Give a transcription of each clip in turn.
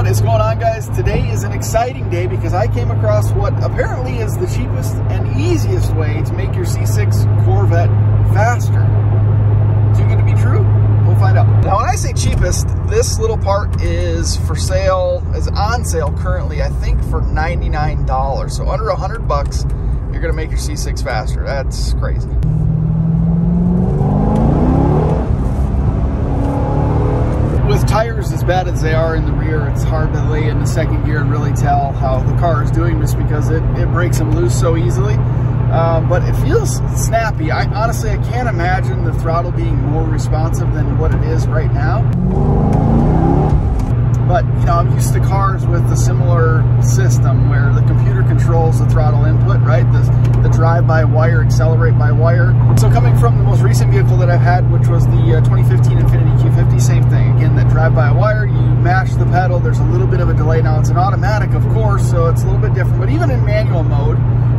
What is going on guys? Today is an exciting day because I came across what apparently is the cheapest and easiest way to make your C6 Corvette faster. Too good to be true? We'll find out. Now when I say cheapest, this little part is for sale, is on sale currently, I think for $99. So under 100 bucks, you're gonna make your C6 faster. That's crazy. As bad as they are in the rear, it's hard to lay in the second gear and really tell how the car is doing just because it, it breaks them loose so easily. Um, but it feels snappy. I honestly, I can't imagine the throttle being more responsive than what it is right now. But, you know, I'm used to cars with a similar system where the computer controls the throttle input, right? The, the drive-by-wire, accelerate-by-wire. So coming from the most recent vehicle that I've had, which was the uh, 2015 Infiniti Q50, same thing. Again, that drive-by-wire, you mash the pedal, there's a little bit of a delay. Now, it's an automatic, of course, so it's a little bit different. But even in manual mode,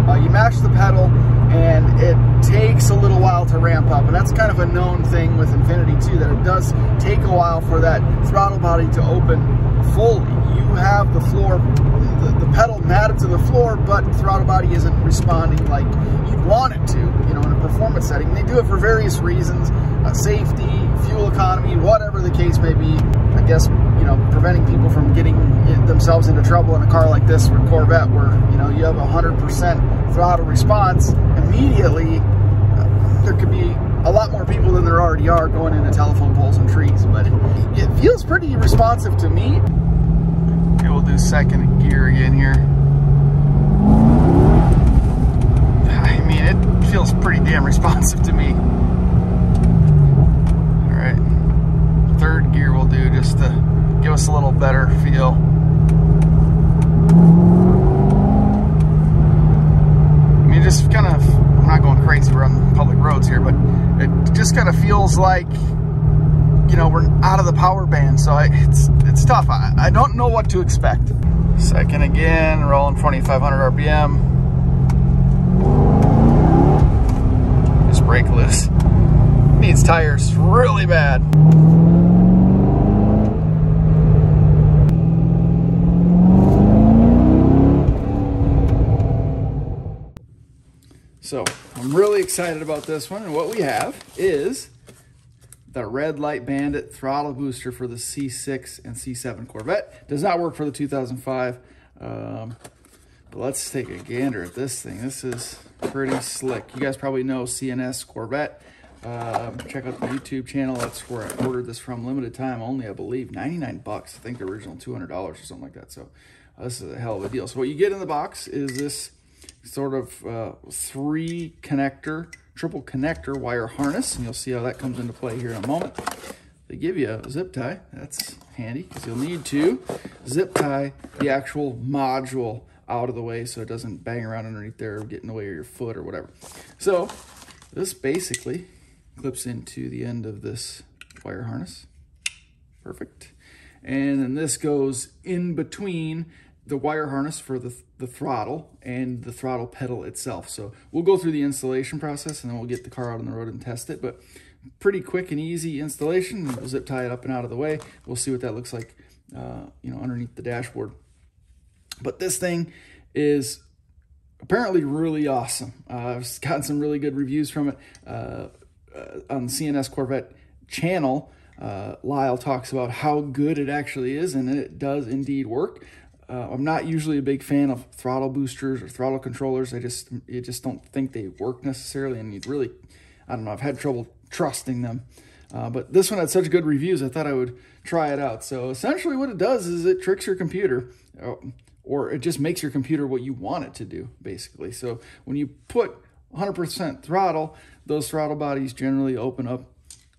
uh, you mash the pedal, and it takes a little while to ramp up. And that's kind of a known thing with Infiniti too, that it does take a while for that throttle body to open fully. You have the floor, the, the pedal matted to the floor, but the throttle body isn't responding like you'd want it to, you know, in a performance setting. They do it for various reasons, uh, safety, fuel economy, whatever the case may be. I guess, you know, preventing people from getting themselves into trouble in a car like this or Corvette where, you know, you have a 100% throttle response immediately, uh, there could be a lot more people than there already are going into telephone poles and trees, but it, it feels pretty responsive to me. Okay, we'll do second gear again here. I mean, it feels pretty damn responsive to me. All right, third gear we'll do just to give us a little better feel. I mean, just kind of, I'm not going crazy, we're on public roads here, but it just kind of feels like, you know, we're out of the power band. So I, it's it's tough. I, I don't know what to expect. Second again, rolling 2,500 RPM. Just break loose. Needs tires really bad. So I'm really excited about this one. And what we have is the Red Light Bandit throttle booster for the C6 and C7 Corvette. Does not work for the 2005. Um, but let's take a gander at this thing. This is pretty slick. You guys probably know C&S Corvette. Um, check out the YouTube channel. That's where I ordered this from. Limited time only, I believe. 99 bucks. I think the original $200 or something like that. So uh, this is a hell of a deal. So what you get in the box is this sort of uh, three connector, triple connector wire harness. And you'll see how that comes into play here in a moment. They give you a zip tie. That's handy because you'll need to zip tie the actual module out of the way so it doesn't bang around underneath there or get in the way of your foot or whatever. So this basically clips into the end of this wire harness. Perfect. And then this goes in between the wire harness for the, the throttle and the throttle pedal itself. So we'll go through the installation process and then we'll get the car out on the road and test it. But pretty quick and easy installation. We'll zip tie it up and out of the way. We'll see what that looks like, uh, you know, underneath the dashboard. But this thing is apparently really awesome. Uh, I've gotten some really good reviews from it uh, uh on the C&S Corvette channel. Uh, Lyle talks about how good it actually is, and it does indeed work. Uh, I'm not usually a big fan of throttle boosters or throttle controllers. I just, I just don't think they work necessarily, and you'd really, I don't know, I've had trouble trusting them. Uh, but this one had such good reviews, I thought I would try it out. So essentially what it does is it tricks your computer, uh, or it just makes your computer what you want it to do, basically. So when you put 100% throttle, those throttle bodies generally open up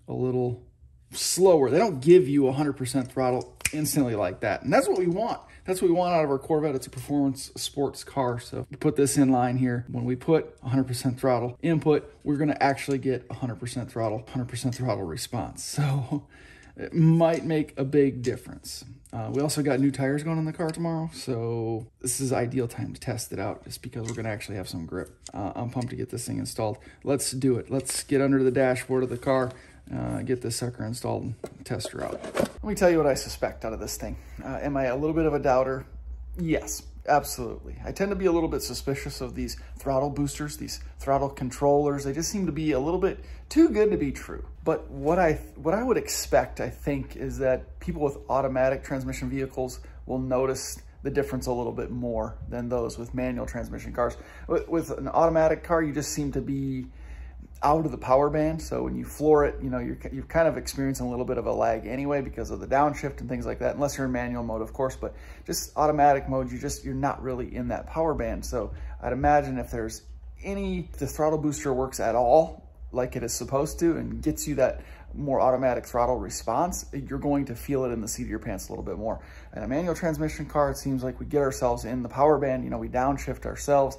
a little slower. They don't give you 100% throttle instantly like that. And that's what we want. That's what we want out of our Corvette. It's a performance sports car. So we put this in line here. When we put 100% throttle input, we're going to actually get 100% throttle, 100% throttle response. So it might make a big difference. Uh, we also got new tires going in the car tomorrow, so this is ideal time to test it out just because we're going to actually have some grip. Uh, I'm pumped to get this thing installed. Let's do it. Let's get under the dashboard of the car, uh, get this sucker installed and test her out. Let me tell you what I suspect out of this thing. Uh, am I a little bit of a doubter? Yes, absolutely. I tend to be a little bit suspicious of these throttle boosters, these throttle controllers. They just seem to be a little bit too good to be true. But what I what I would expect, I think, is that people with automatic transmission vehicles will notice the difference a little bit more than those with manual transmission cars. With, with an automatic car, you just seem to be out of the power band. So when you floor it, you know, you're, you're kind of experiencing a little bit of a lag anyway because of the downshift and things like that, unless you're in manual mode, of course, but just automatic mode, you just, you're not really in that power band. So I'd imagine if there's any, if the throttle booster works at all, like it is supposed to and gets you that more automatic throttle response, you're going to feel it in the seat of your pants a little bit more. In a manual transmission car, it seems like we get ourselves in the power band, you know, we downshift ourselves.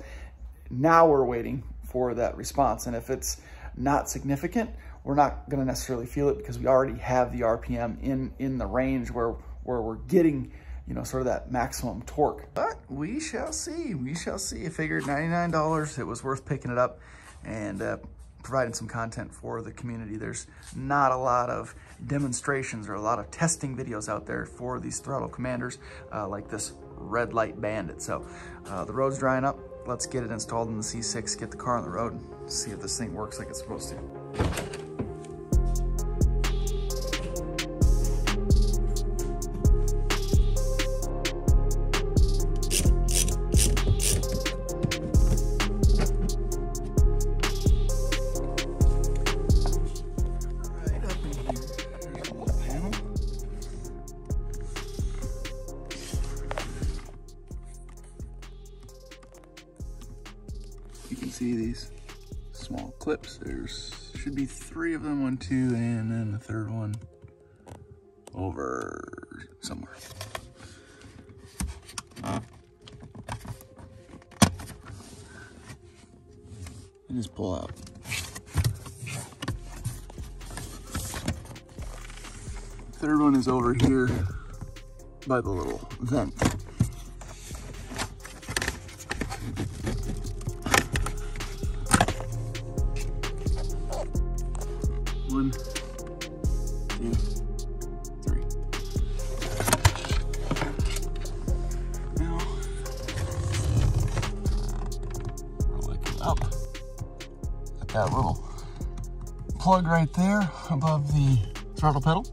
Now we're waiting for that response. And if it's not significant, we're not going to necessarily feel it because we already have the RPM in, in the range where, where we're getting, you know, sort of that maximum torque. But we shall see. We shall see. I figured $99, it was worth picking it up and uh, providing some content for the community. There's not a lot of demonstrations or a lot of testing videos out there for these throttle commanders uh, like this red light bandit. So uh, the road's drying up. Let's get it installed in the C6, get the car on the road, see if this thing works like it's supposed to. Should be three of them, one, two, and then the third one over somewhere. And just pull out. Third one is over here by the little vent. That little plug right there above the throttle pedal.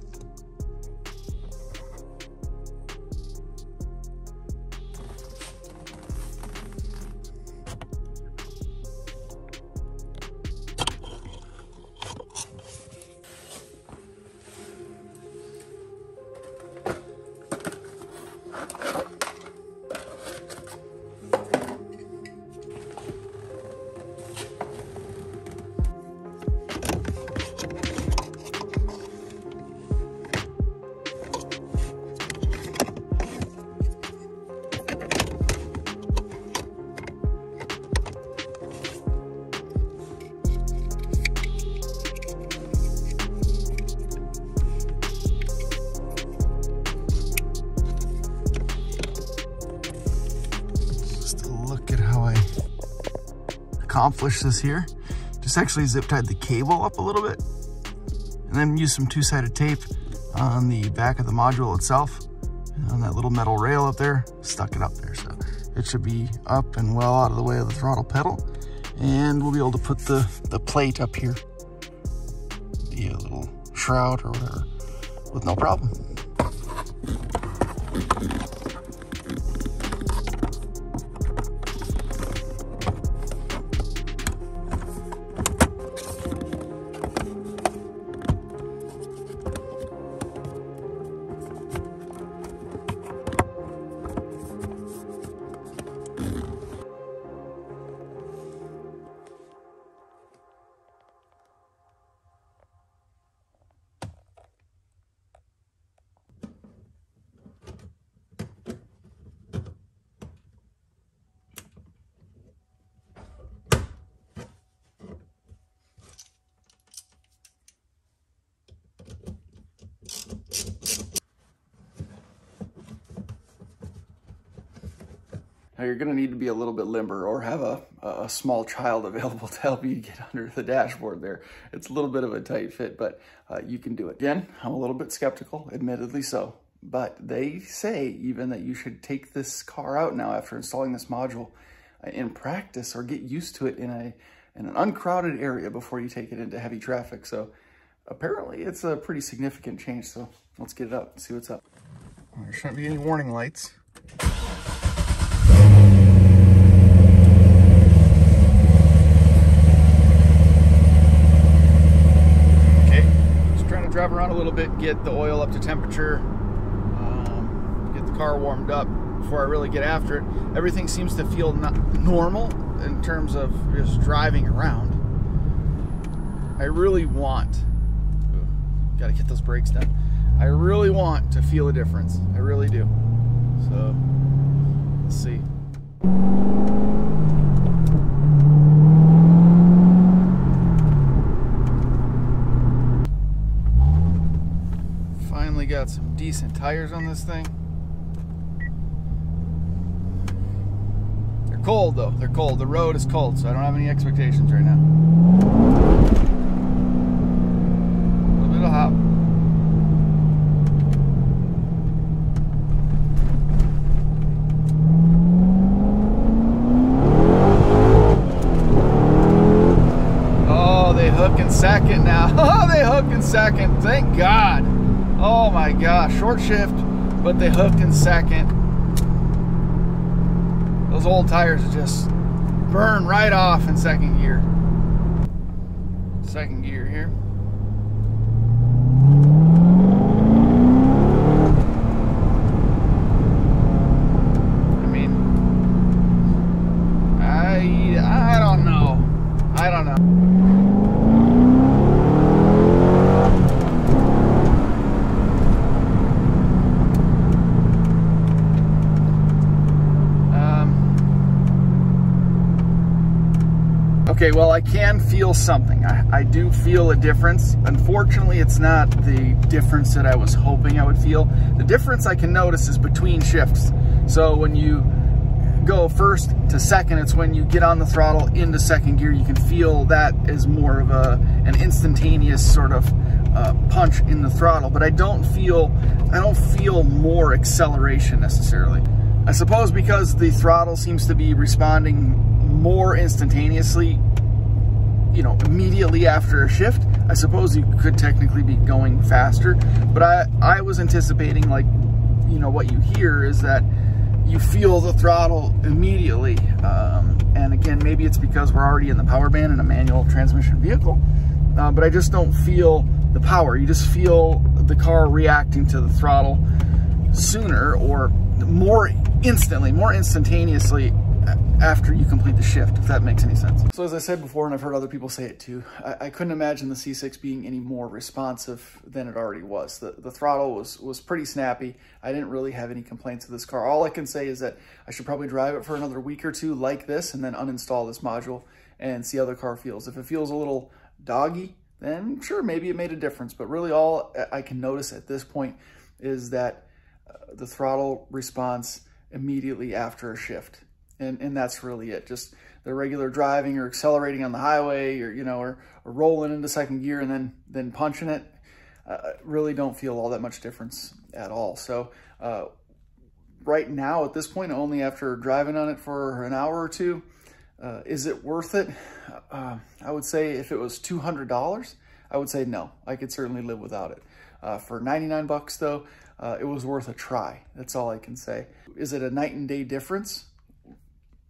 Accomplish this here. Just actually zip tied the cable up a little bit and then use some two-sided tape on the back of the module itself on that little metal rail up there, stuck it up there. So it should be up and well out of the way of the throttle pedal. And we'll be able to put the, the plate up here, the little shroud or whatever, with no problem. Now you're gonna need to be a little bit limber or have a, a small child available to help you get under the dashboard there. It's a little bit of a tight fit, but uh, you can do it. Again, I'm a little bit skeptical, admittedly so, but they say even that you should take this car out now after installing this module uh, in practice or get used to it in a in an uncrowded area before you take it into heavy traffic. So apparently it's a pretty significant change. So let's get it up and see what's up. There shouldn't be any warning lights. Okay, just trying to drive around a little bit, get the oil up to temperature, um, get the car warmed up before I really get after it. Everything seems to feel normal in terms of just driving around. I really want, got to get those brakes done. I really want to feel a difference. I really do. So, let's see. Finally got some decent tires on this thing. They're cold though, they're cold. The road is cold, so I don't have any expectations right now. A little hot. Oh, they hooked in second now. Oh, they hooked in second. Thank God. Oh my gosh. Short shift, but they hooked in second. Those old tires just burn right off in second gear. Second gear Well, I can feel something. I, I, do feel a difference. Unfortunately, it's not the difference that I was hoping I would feel. The difference I can notice is between shifts. So when you go first to second, it's when you get on the throttle into second gear, you can feel that is more of a an instantaneous sort of uh, punch in the throttle. But I don't feel, I don't feel more acceleration necessarily. I suppose because the throttle seems to be responding more instantaneously you know, immediately after a shift, I suppose you could technically be going faster. But I, I was anticipating like, you know, what you hear is that you feel the throttle immediately. Um, and again, maybe it's because we're already in the power band in a manual transmission vehicle, uh, but I just don't feel the power. You just feel the car reacting to the throttle sooner or more instantly, more instantaneously after you complete the shift, if that makes any sense. So as I said before, and I've heard other people say it too, I, I couldn't imagine the C6 being any more responsive than it already was. The, the throttle was, was pretty snappy. I didn't really have any complaints with this car. All I can say is that I should probably drive it for another week or two like this and then uninstall this module and see how the car feels. If it feels a little doggy, then sure, maybe it made a difference. But really all I can notice at this point is that uh, the throttle response immediately after a shift and, and that's really it. Just the regular driving or accelerating on the highway or, you know, or, or rolling into second gear and then, then punching it, uh, really don't feel all that much difference at all. So uh, right now at this point, only after driving on it for an hour or two, uh, is it worth it? Uh, I would say if it was $200, I would say no. I could certainly live without it. Uh, for 99 bucks though, uh, it was worth a try. That's all I can say. Is it a night and day difference?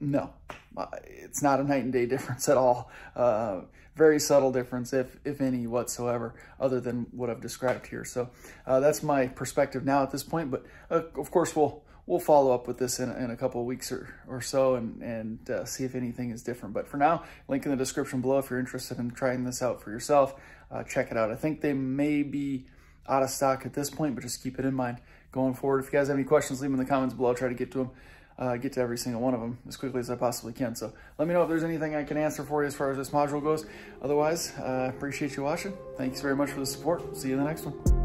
No, uh, it's not a night and day difference at all. Uh, very subtle difference, if if any whatsoever, other than what I've described here. So uh, that's my perspective now at this point. But uh, of course, we'll we'll follow up with this in, in a couple of weeks or, or so and, and uh, see if anything is different. But for now, link in the description below if you're interested in trying this out for yourself. Uh, check it out. I think they may be out of stock at this point, but just keep it in mind going forward. If you guys have any questions, leave them in the comments below. I'll try to get to them uh, get to every single one of them as quickly as I possibly can. So let me know if there's anything I can answer for you as far as this module goes. Otherwise, uh, appreciate you watching. Thanks very much for the support. See you in the next one.